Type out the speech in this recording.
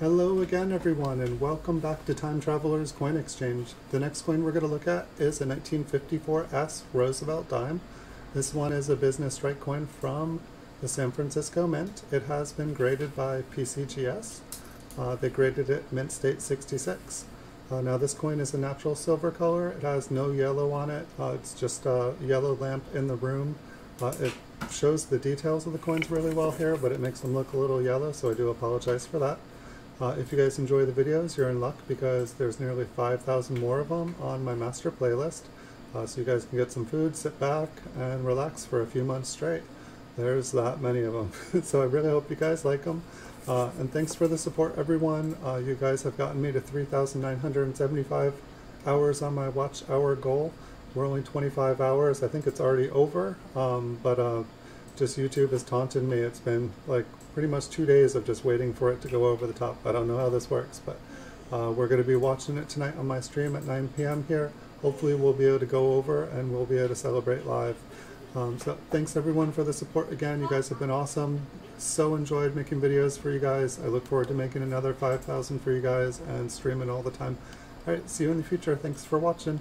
Hello again everyone and welcome back to Time Traveler's Coin Exchange. The next coin we're going to look at is a 1954S Roosevelt dime. This one is a business strike coin from the San Francisco Mint. It has been graded by PCGS. Uh, they graded it Mint State 66. Uh, now this coin is a natural silver color. It has no yellow on it. Uh, it's just a yellow lamp in the room. Uh, it shows the details of the coins really well here, but it makes them look a little yellow, so I do apologize for that. Uh, if you guys enjoy the videos, you're in luck because there's nearly 5,000 more of them on my master playlist. Uh, so you guys can get some food, sit back, and relax for a few months straight. There's that many of them. so I really hope you guys like them. Uh, and thanks for the support, everyone. Uh, you guys have gotten me to 3,975 hours on my watch hour goal. We're only 25 hours. I think it's already over, um, but uh, just YouTube has taunted me. It's been like pretty much two days of just waiting for it to go over the top. I don't know how this works, but uh, we're going to be watching it tonight on my stream at 9 p.m. here. Hopefully we'll be able to go over and we'll be able to celebrate live. Um, so thanks everyone for the support again. You guys have been awesome. So enjoyed making videos for you guys. I look forward to making another 5,000 for you guys and streaming all the time. Alright, see you in the future. Thanks for watching.